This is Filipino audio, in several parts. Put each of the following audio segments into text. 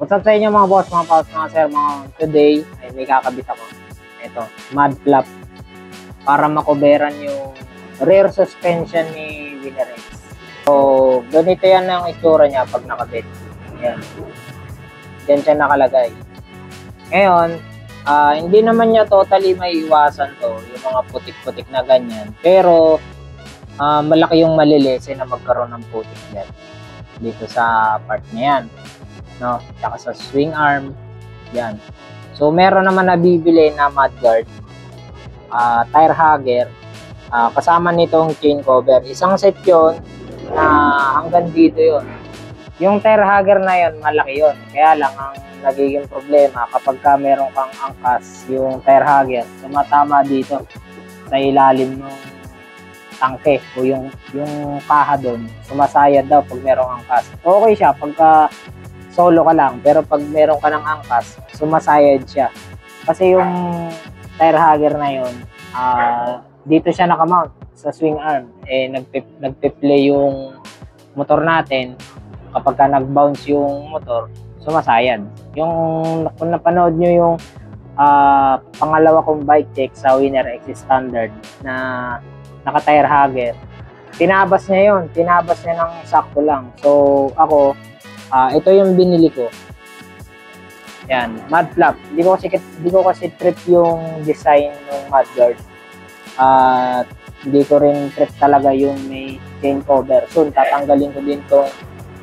What's up sa inyo mga boss, mga pals, mga sir, mga today ay may kakabit ako. Ito, mud flap para makoberan yung rear suspension ni Winner X. So, ganito yan ang itsura niya pag nakabit. Yan. Diyan siya nakalagay. Ngayon, ah, hindi naman niya totally may iwasan to, yung mga putik-putik na ganyan. Pero, ah, malaki yung malilese na magkaroon ng putik yan dito sa part na yan. No? Tsaka sa swing arm, yan. So, meron naman nabibili na mudguard, ah tire hugger, ah, kasama nitong chain cover. Isang set yon na hanggang dito yon. Yung tire hugger na yon malaki yon. Kaya lang, ang nagiging problema kapag ka meron kang angkas, yung tire hugger, tumatama dito sa ilalim ng tangke o yung yung kaha doon, sumasayad daw pag merong angkas. Okay siya pagka solo ka lang, pero pag meron ka ng angkas, sumasayad siya. Kasi yung tire hugger na yun, ah, dito siya nakamount sa swing arm. Eh, nagpe, nagpe-play yung motor natin. Kapag ka nag-bounce yung motor, sumasayad. Yung kung napanood nyo yung ah, pangalawa kong bike check sa Winner X Standard na naka-tire hugger, tinabas niya yon tinabas niya ng sakto lang. So, ako, ah, ito yung binili ko. Yan, mud flap. Hindi ko kasi hindi ko kasi trip yung design ng mudguard. At hindi ko rin trip talaga yung may chain cover. Soon tatanggalin ko din tong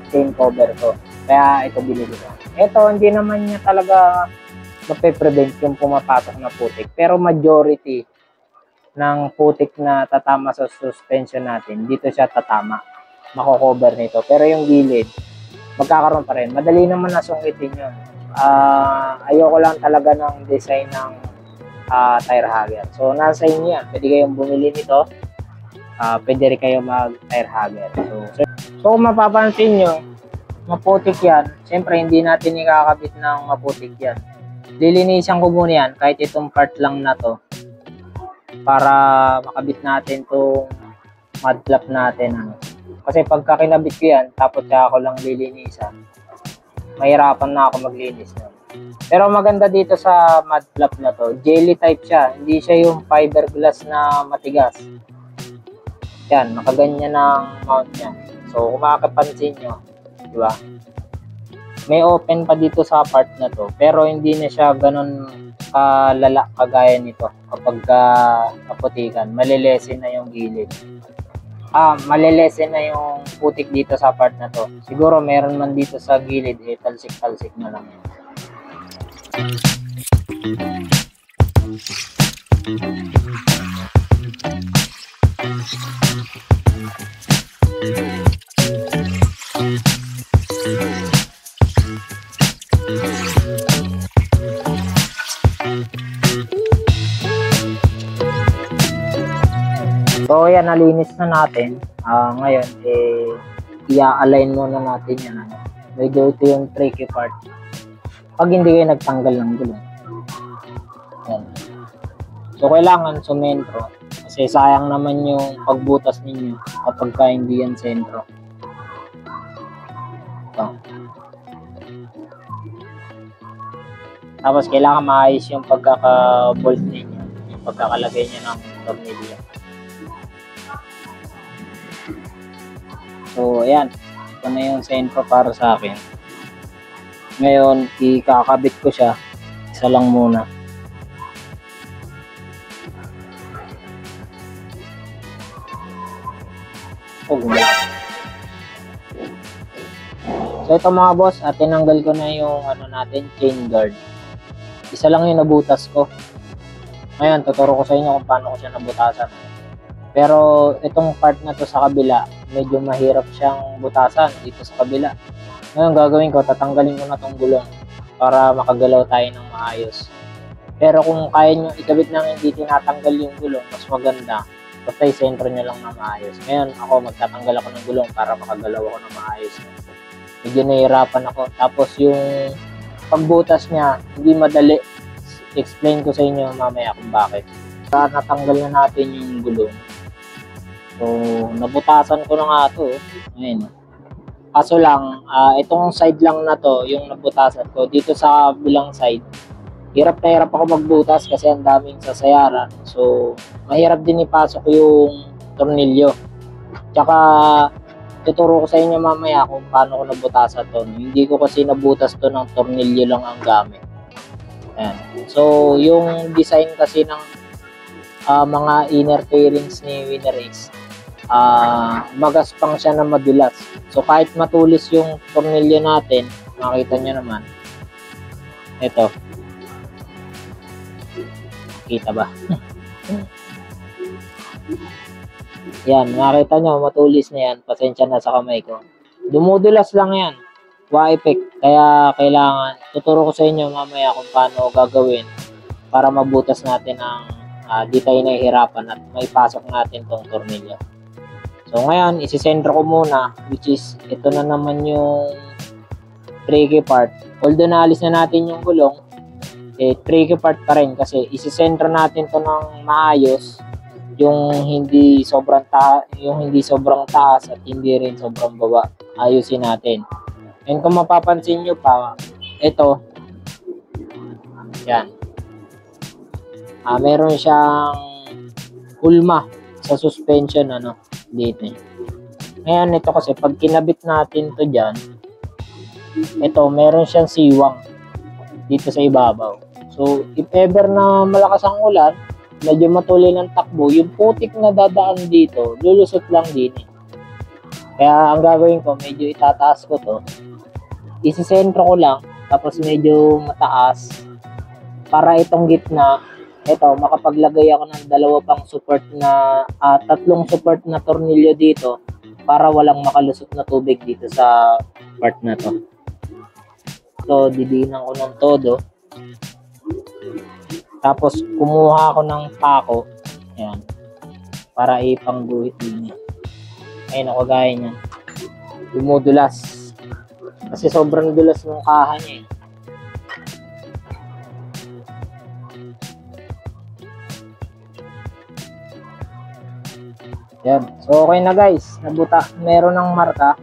chain cover ko. Kaya ito binili ko. Ito hindi naman niya talaga mape-prevent yung pumapasok na putik. Pero majority ng putik na tatama sa suspension natin, dito siya tatama. Mako-cover nito. Pero yung gilid, magkakaroon pa rin. Madali naman nasungitin yun. Ah, ayoko lang talaga ng design ng ah, tire hugger. So, nasa inyo yan. Pwede kayong bumili nito. Ah, pwede rin kayo mag-tire hugger. So, so, so, kung mapapansin nyo, maputik yan. Siyempre, hindi natin ikakabit ng maputik yan. Lilinisan ko muna yan, kahit itong part lang na to. Para makabit natin itong mud natin. Ano. Kasi pagka kinabit ko yan, tapos siya ako lang lilinisan, mahirapan na ako maglinis nun. Pero maganda dito sa mud flap na to, jelly type siya. Hindi siya yung fiberglass na matigas. Yan, nakaganyan ang mount niya. So, kung makakapansin nyo, di ba? May open pa dito sa part na to, pero hindi na siya ganun kalala kagaya nito kapag uh, kaputikan. Malilesen na yung gilid. Ah, malilesen na yung putik dito sa part na to. Siguro meron man dito sa gilid, eh, talsik-talsik na lang yan. So, nalinis na natin. Ah, ngayon, eh, i-align muna natin yan. Ano. Medyo ito yung tricky part. Pag hindi kayo nagtanggal ng gulong. Yan. So, kailangan sumentro. Kasi sayang naman yung pagbutas ninyo kapag ka hindi yan sentro. Ito. Tapos, kailangan maayos yung pagkaka-bolt ninyo. Yung pagkakalagay nyo ng tornilyo. So, ayan. Ito na yung sentro para sa akin. Ngayon, ikakabit ko siya. Isa lang muna. Oh, gumalaw. So, ito mga boss, at tinanggal ko na yung ano natin, chain guard. Isa lang yung nabutas ko. Ngayon, tuturo ko sa inyo kung paano ko siya nabutasan. Pero itong part na to sa kabila, medyo mahirap siyang butasan dito sa kabila. Ngayon gagawin ko, tatanggalin ko na tong gulong para makagalaw tayo ng maayos. Pero kung kaya nyo ikabit nang hindi tinatanggal yung gulong, mas maganda. Basta i-sentro nyo lang na maayos. Ngayon ako, magtatanggal ako ng gulong para makagalaw ako ng maayos. Medyo nahihirapan ako. Tapos yung pagbutas niya, hindi madali. Explain ko sa inyo mamaya kung bakit. Sa natanggal na natin yung gulong, So, nabutasan ko na nga ito. Ngayon. Kaso lang, ah, itong side lang na to, yung nabutasan ko, dito sa bilang side, hirap na hirap ako magbutas kasi ang daming sasayaran. So, mahirap din ipasok yung tornilyo. Tsaka, tuturo ko sa inyo mamaya kung paano ko nabutasan to. Hindi ko kasi nabutas to ng tornilyo lang ang gamit. Ayan. So, yung design kasi ng ah, mga inner fairings ni Winner X, ah magaspang siya na madulas. So, kahit matulis yung tornilyo natin, makita nyo naman, ito, kita ba? yan, makita nyo, matulis na yan. Pasensya na sa kamay ko. Dumudulas lang yan. Wa effect. Kaya kailangan, tuturo ko sa inyo mamaya kung paano gagawin para mabutas natin ang uh, di tayo nahihirapan at may pasok natin tong tornilyo. So ngayon, isisentro ko muna which is ito na naman yung tricky part. Although naalis na natin yung gulong, eh, tricky part pa rin kasi isisentro natin to ng maayos yung hindi sobrang ta yung hindi sobrang taas at hindi rin sobrang baba. Ayusin natin. And kung mapapansin nyo pa ito yan. Ah, meron siyang ulma sa suspension ano dito ngayon ito kasi pag kinabit natin to dyan ito meron siyang siwang dito sa ibabaw so if ever na malakas ang ulan medyo matuloy ng takbo, yung putik na dadaan dito, lulusot lang din eh. Kaya ang gagawin ko, medyo itataas ko to. Isisentro ko lang, tapos medyo mataas. Para itong gitna, ito, makapaglagay ako ng dalawa pang support na, uh, tatlong support na tornilyo dito para walang makalusot na tubig dito sa part na to. So, didinan ko ng todo. Tapos, kumuha ako ng pako. Ayan. Para ipangguhit din niya. Ayun, ako gaya niya. Dumudulas. Kasi sobrang dulas ng kaha niya eh. Yan. So, okay na guys. Nabuta. Meron ng marka.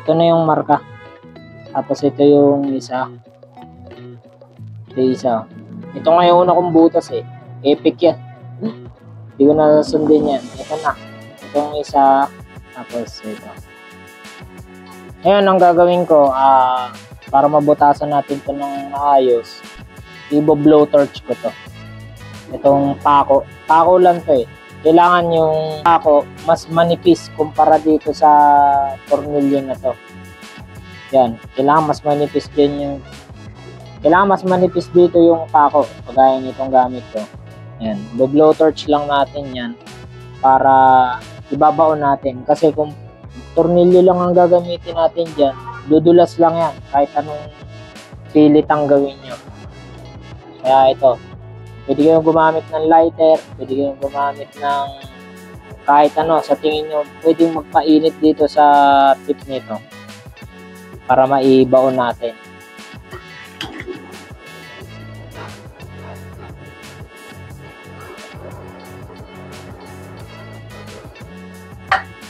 Ito na yung marka. Tapos ito yung isa. Ito isa. Ito nga yung una kong butas eh. Epic yan. Hindi ko na sundin yan. Ito na. Itong isa. Tapos ito. Ngayon, ang gagawin ko, ah, para mabutasan natin to ng maayos, i-blow torch ko to. Itong pako. Pako lang to eh. Kailangan yung pako mas manipis kumpara dito sa tornilyo na to. Yan. Kailangan mas manipis din yung kailangan mas manipis dito yung pako kagaya nitong gamit ko. Yan. Blow torch lang natin yan para ibabaon natin. Kasi kung tornilyo lang ang gagamitin natin dyan, dudulas lang yan kahit anong pilit ang gawin nyo. Kaya ito, pwede kayong gumamit ng lighter, pwede kayong gumamit ng kahit ano sa tingin nyo, pwedeng magpainit dito sa tip nito para maibaon natin.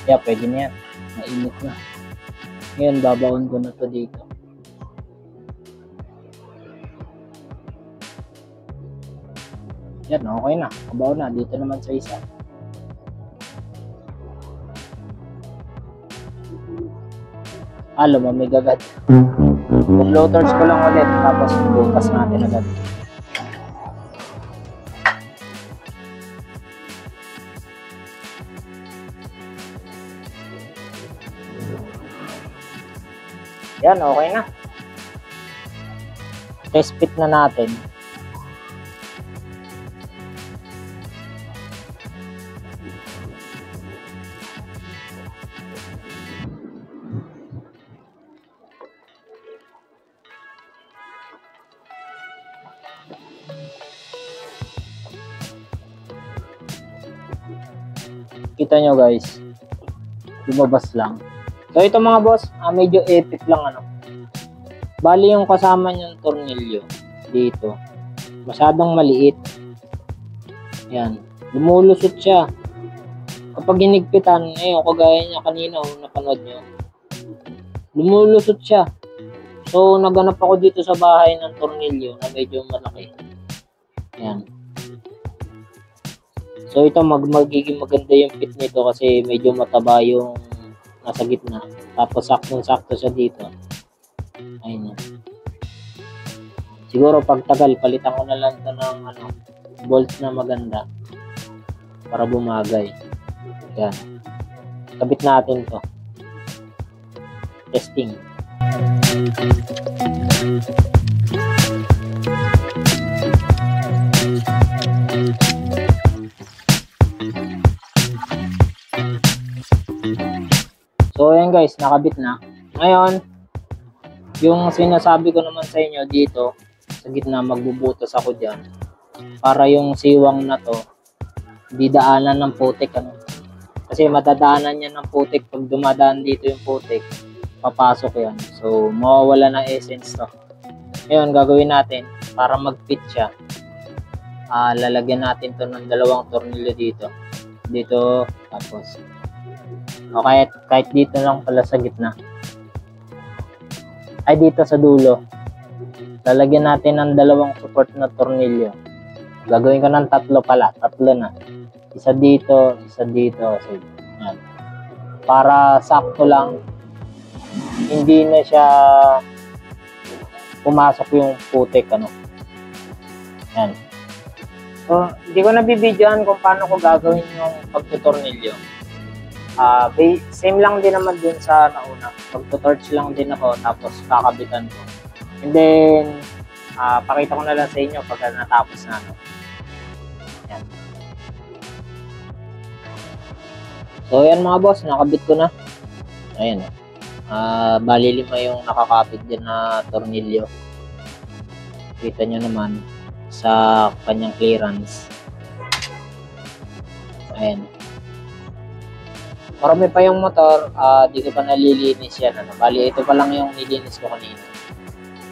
Kaya pwede na yan. Mainit na. Ngayon, babaon ko na to dito. Yan, okay na. Kabaw na. Dito naman sa isa. Ah, lumamig agad. Torch ko lang ulit. Tapos bukas natin agad. Yan, okay na. Test fit na natin. Kita nyo guys, lumabas lang. So ito mga boss, ah, medyo epic lang ano. Bali yung kasama niyang tornilyo dito. Masyadong maliit. Yan. Lumulusot siya. kapag hinigpitan, ayun, kagaya niya kanina, oh, napanood nyo, lumulusot siya. So, naganap ako dito sa bahay ng tornilyo na medyo malaki. Ayan. So, ito mag magiging maganda yung fit nito kasi medyo mataba yung nasa gitna. Tapos, saktong-sakto siya dito. Ayun. oh. Siguro pag tagal, palitan ko na lang ito ng ano, bolt na maganda para bumagay. Yan. Kabit natin to. Testing. So, guys, nakabit na. Ngayon, yung sinasabi ko naman sa inyo dito, sa gitna magbubutas ako dyan, para yung siwang na to, di daanan ng putik. Ano? Kasi madadaanan yan ng putik pag dumadaan dito yung putik, papasok yan. So, mawawala ng essence to. Ngayon, gagawin natin para mag-fit siya. Ah, lalagyan natin to ng dalawang tornilyo dito. Dito, tapos. O kahit, kahit dito lang pala sa gitna. Ay, dito sa dulo. Lalagyan natin ng dalawang support na tornilyo. Gagawin ko ng tatlo pala. Tatlo na. Isa dito, isa dito. So, yan. Para sakto lang. Hindi na siya pumasok yung putik. Ano. Yan. So, hindi ko nabibidyoan kung paano ko gagawin yung pagtutornilyo. Ba- same lang din naman dun sa nauna. Magto-torch lang din ako tapos kakabitan ko. And then, ah pakita ko na lang sa inyo pag natapos na. No? Yan. So, yan mga boss, nakabit ko na. Ayan. oh. Ah, bali yung nakakapit din na tornilyo. Kita nyo naman sa kanyang clearance. Ayan. Marami pa yung motor, ah di ko pa nalilinis yan. Ano. Bali, ito pa lang yung nilinis ko kanina.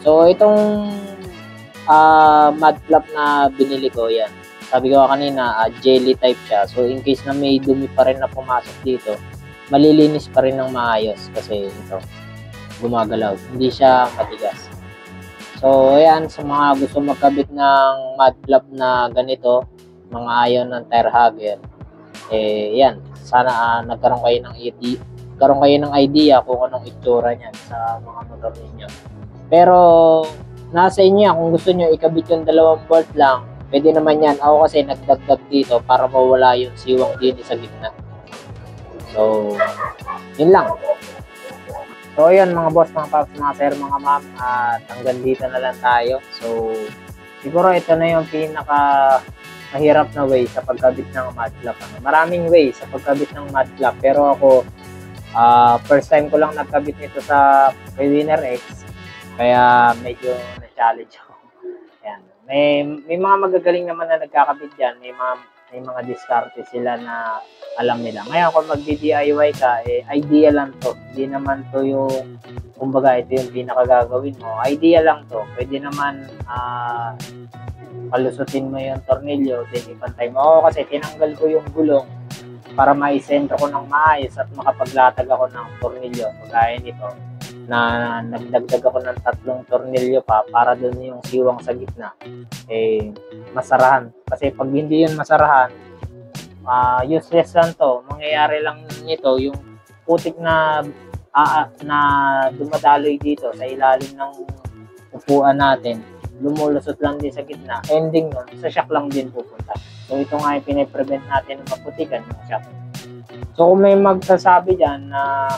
So, itong ah mud flap na binili ko, yan. Sabi ko kanina, ah, jelly type siya. So, in case na may dumi pa rin na pumasok dito, malilinis pa rin ng maayos kasi ito, gumagalaw. Hindi siya matigas. So, ayan, sa mga gusto magkabit ng mud flap na ganito, mga ayaw ng tire hugger, eh, yan, sana ah, nagkaroon kayo ng idea, nagkaroon kayo ng idea kung anong itsura niyan sa mga motor ninyo. Pero, nasa inyo yan. Kung gusto nyo ikabit yung dalawang bolt lang, pwede naman yan. Ako kasi nagdagdag dito para mawala yung siwang din sa gitna. So, yun lang. So, yun mga boss, mga paps, mga sir, mga ma'am, at hanggang dito na lang tayo. So, siguro ito na yung pinaka mahirap na way sa pagkabit ng flap. Ano. Maraming way sa pagkabit ng flap. Pero ako, ah, first time ko lang nagkabit nito sa kay Winner X. Kaya medyo na-challenge ako. Ayan. May, may mga magagaling naman na nagkakabit dyan. May mga, may mga diskarte sila na alam nila. Ngayon, kung magdi-DIY ka, eh, idea lang to. Hindi naman to yung, kumbaga, ito yung pinakagagawin mo. Idea lang to. Pwede naman, ah, palusutin mo yung tornilyo, then ipantay mo. Ako kasi tinanggal ko yung gulong para maisentro ko ng maayos at makapaglatag ako ng tornilyo. Kagaya nito, na nagdagdag ako ng tatlong tornilyo pa para doon yung siwang sa gitna. Eh, masarahan. Kasi pag hindi yun masarahan, ah useless lang to. Mangyayari lang nito yung putik na ah, na dumadaloy dito sa ilalim ng upuan natin lumulusot lang din sa gitna, ending nun, sa shock lang din pupunta. So ito nga yung piniprevent natin na maputikan yung shock. So kung may magsasabi dyan na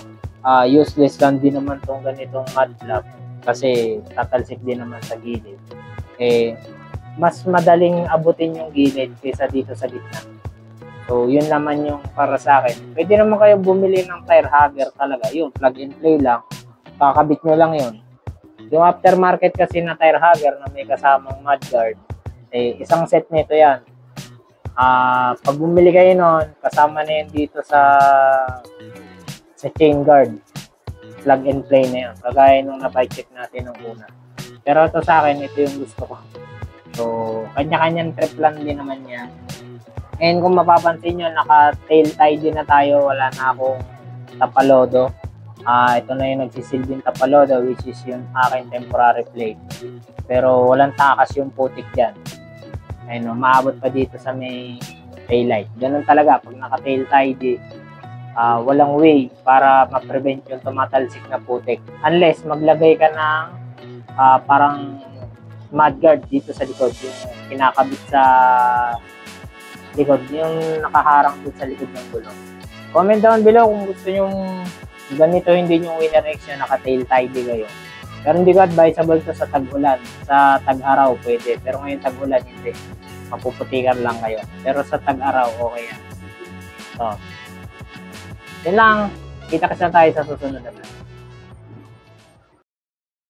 ah, useless lang din naman tong ganitong mud flap kasi tatalsik din naman sa gilid, eh, mas madaling abutin yung gilid kaysa dito sa gitna. So, yun naman yung para sa akin. Pwede naman kayo bumili ng tire hugger talaga. Yun, plug and play lang. Kakabit nyo lang yun. Yung aftermarket kasi na tire hugger na may kasamang mudguard, eh, isang set nito yan. Ah, pag bumili kayo nun, kasama na yun dito sa sa chain guard. Plug and play na yun. Kagaya nung na-check natin nung una. Pero ito sa akin, ito yung gusto ko. So, kanya-kanyang trip lang din naman yan. And kung mapapansin nyo, naka-tail tie din na tayo. Wala na akong tapalodo. Ah, ito na yung nagsisilbing tapalodo which is yung aking temporary plate. Pero walang takas yung putik dyan. Ayun, maabot pa dito sa may taillight. Ganun talaga, pag naka-tail tie di, ah, walang way para ma-prevent yung tumatalsik na putik. Unless maglagay ka ng ah, parang mudguard dito sa likod, yung kinakabit sa likod, yung nakaharang dito sa likod ng gulong. Comment down below kung gusto nyo ganito hindi yung winner X yung naka-tail tidy kayo. Pero hindi ko advisable to sa tag-ulan. Sa tag-araw pwede. Pero ngayon tag-ulan hindi. Mapuputikan lang kayo. Pero sa tag-araw okay yan. So, yun lang. Kita kasi tayo sa susunod na vlog.